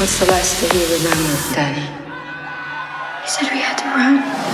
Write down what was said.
What's the last thing you remember, Danny? He said we had to run.